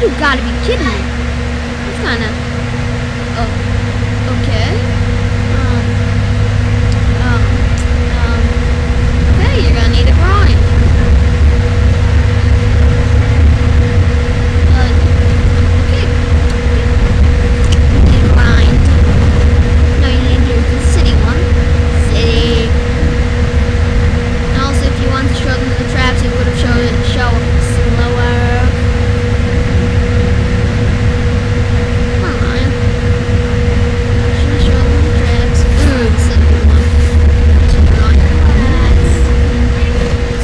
You gotta be kidding me. It's kinda. Oh, okay. Um, um, um, okay, you're gonna need a grind. Uh, okay. You need a grind. No, you need to do the city one. City. And also, if you want to show them the traps, you would have showed it show slower. Come on, Ryan. Should show them the traps. Ooh, the city one. Turn on your lights.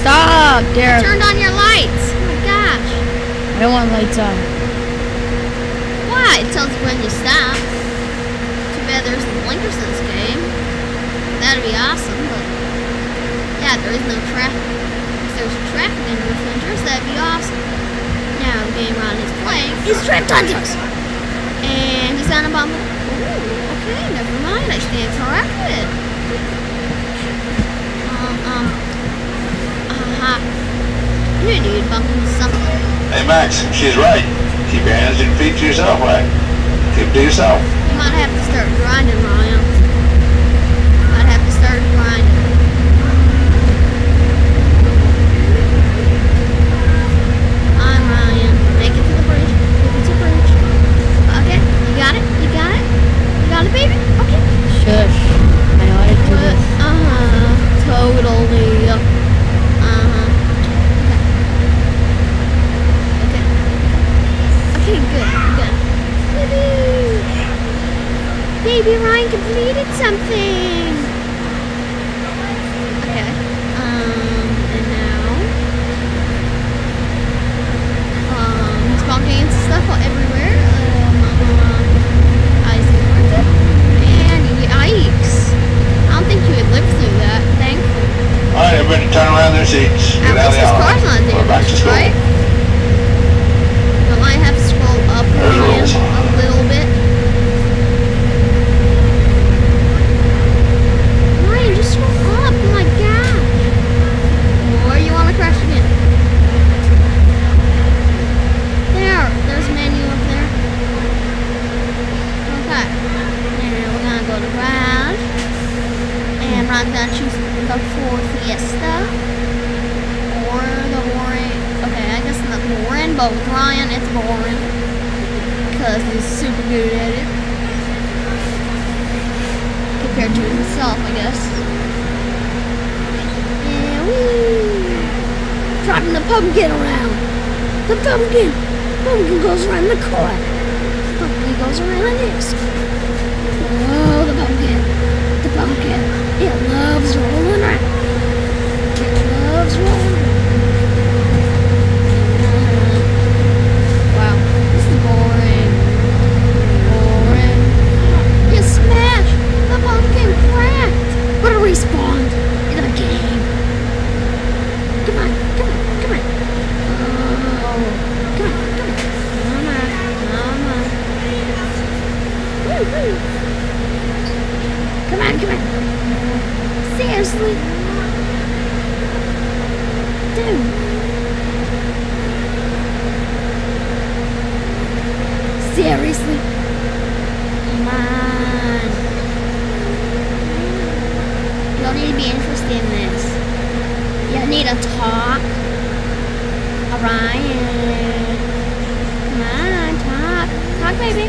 Stop, Derek. Turned on your lights. Oh my gosh. I don't want lights on. Why? It tells you when you stop. Too bad there's no blinkers in this game. That'd be awesome, but yeah, there is no traffic. If there's traffic in Roof Hunters, that'd be awesome. Now the game Ron is playing is Trap Hunters, and he's on a bump. Ooh, okay, never mind. I stand corrected. Um, um, aha. You dude bump into something. Hey, Max, she's right. Keep your hands and feet to yourself, right? Keep to yourself. You might have to start grinding, Ryan. Might have to start grinding. Come on, Ryan. Make it to the bridge. Make it to the bridge. Okay, you got it? You got it? You got it, baby? Okay. Shush. I know how to do this. Uh-huh. Totally. Uh-huh. Okay. Okay. Okay, good. Good. Woohoo! Baby Ryan completed something. Okay. Um, and now, um, he's bumping into stuff everywhere. Um, uh, I see market. And yikes! I don't think you would live through that. Thankfully. All right, everybody turn around their seats. At Get out of least the his car's alley. not We're back to damaged, school. right? But I have to scroll up There's Ryan, rules. a little bit. Ryan, just scroll up. Oh my gosh. Or you want to crash again? There. There's a menu up there. Okay. Now we're gonna go to garage. And Ron's gonna choose the Ford Fiesta or the boring. Okay, I guess not boring, but with Ryan, it's boring because he's super good at it compared to himself, I guess. And woo! Dropping the pumpkin around. The pumpkin. Pumpkin goes around the car. Pumpkin goes around the disc. Oh, the pumpkin. The pumpkin. It loves rolling around. It loves rolling around. Wow, this is boring. Boring. You smashed! The pumpkin cracked! But it respawned in the game. Come on, come on, come on. Oh, come on, come on. Come on, come on. Woo, woo. Come on, come on. Seriously? Dude. Seriously? Come on. You don't need to be interested in this. You need to talk. Orion. Come on, talk. Talk, baby.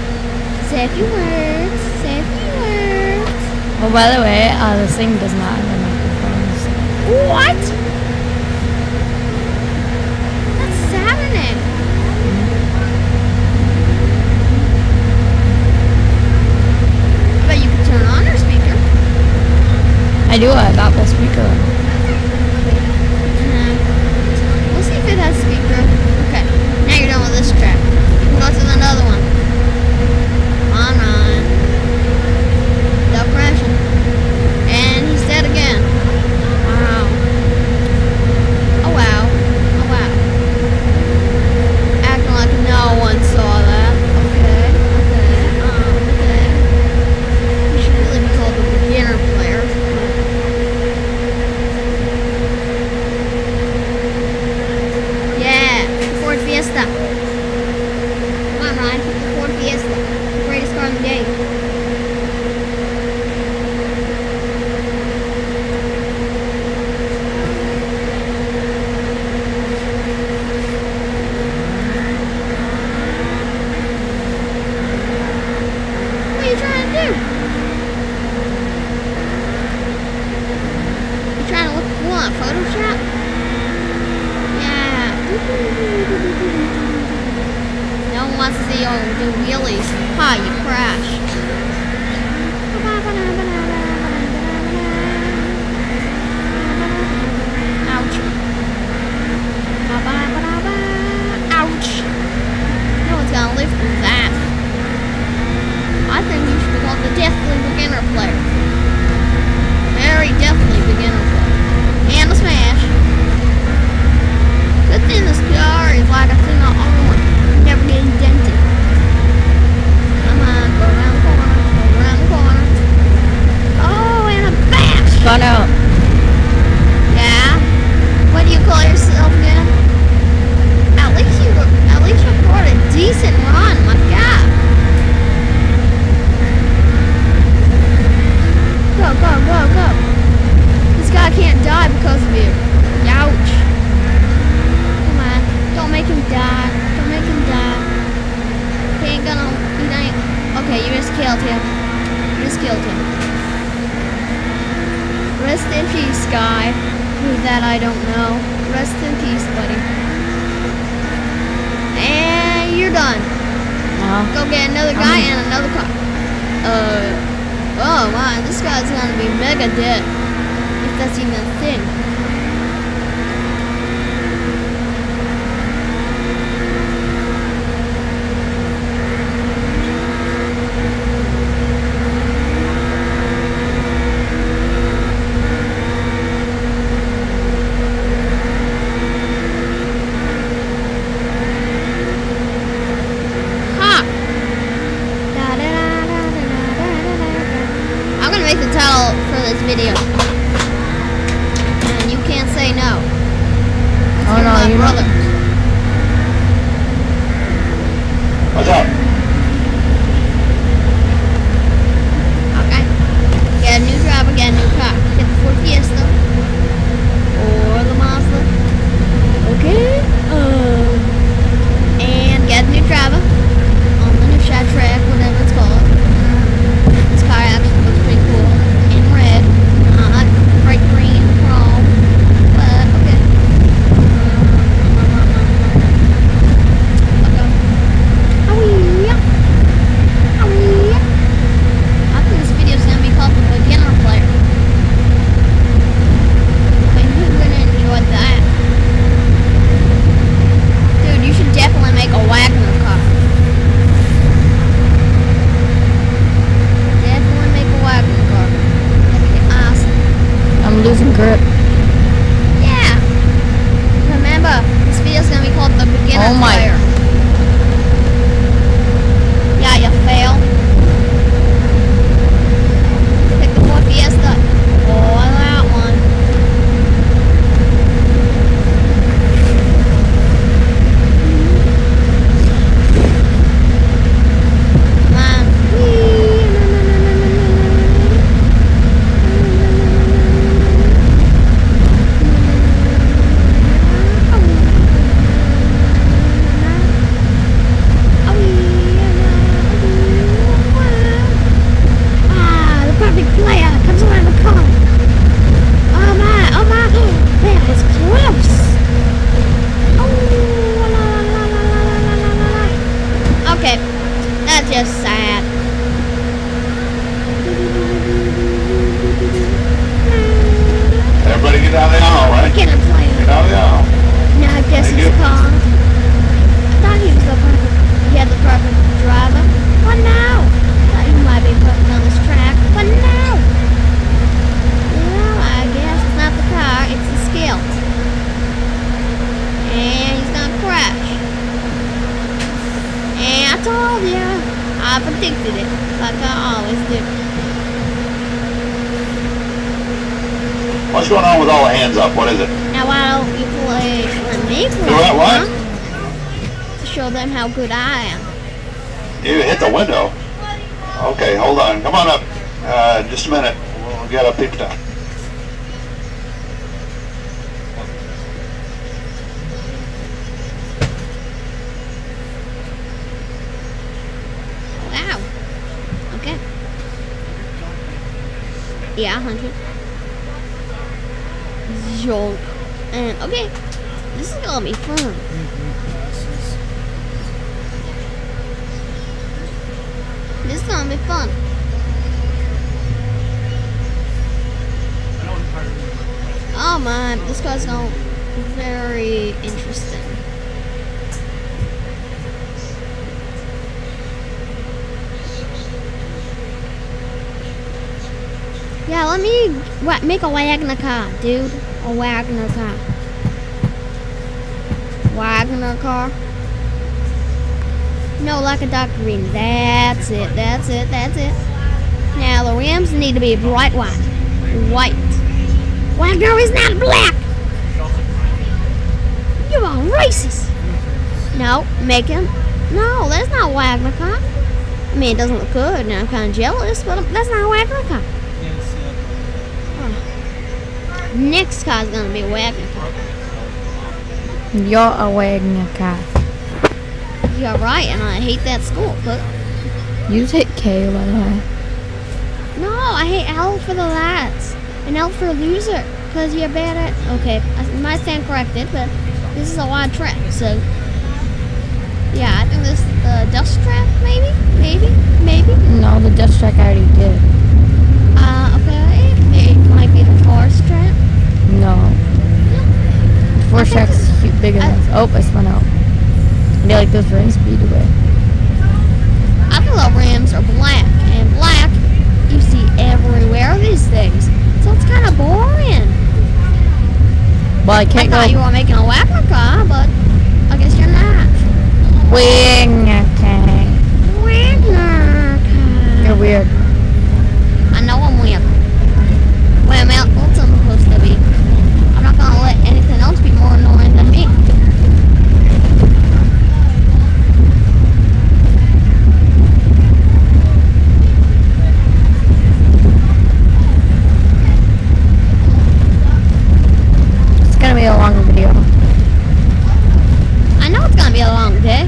Say a few words. Say a few words. Oh, by the way, uh, this thing does not have a microphone. What? That's saddening. I bet you could turn on your speaker. I do have Apple speaker. about Photoshop? Yeah. no one wants to see you do wheelies. Ha, you crashed. Ouch. No one's gonna live that. I think should the Deathly Go get another guy and another car. Uh, oh wow, this guy's gonna be mega dead. If that's even a thing. What's going on with all the hands up? What is it? Now, while you play with me for what, what? To show them how good I am. You hit the window. Okay, hold on. Come on up. Uh, just a minute. We'll get a peep time. Wow. Okay. Yeah, 100. Yo. And okay, this is gonna be fun. This is gonna be fun. Oh man, this guy's gonna very interesting. Yeah, let me make a Wagner car, dude. A Wagner car. Wagner car. No, like a dark green. That's it. That's it. That's it. Now the rims need to be bright white. White. Wagner is not black. You are racist. No, make him. No, that's not Wagner car. I mean, it doesn't look good, and I'm kind of jealous, but that's not Wagner car. Next car's gonna be Wagner car. You're a Wagner car. You're right, and I hate that school, but You hit K, by the way. no, I hate L for the lads and L for loser, because you're bad at. Okay, I might stand corrected, but this is a wide track, so yeah, I think this is the dust trap, maybe, maybe, maybe. No, the dust track I already did. Uh, okay, it might be the forest trap. No. Four I think tracks this- bigger than Oh, I spun out. They like those rain speed away. I feel the rims are black, and black you see everywhere these days, so it's kind of boring. Well, I can't I thought you were making a Wagner car, but I guess you're not. Car. Wagner car. You're weird. I know I'm weird. Well, Wilson's supposed to be. I'm not gonna let anything else be more annoying than me. It's gonna be a longer video. I know it's gonna be a long day.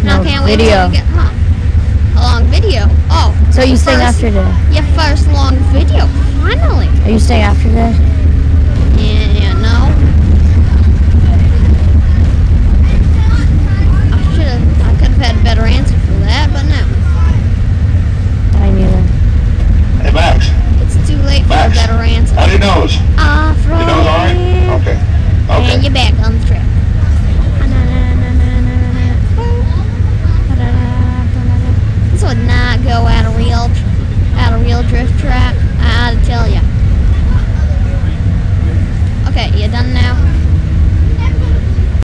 And I No, can't wait video. get home. A long video. Oh. So you staying after today? Your first long video. Finally. Are you staying after today?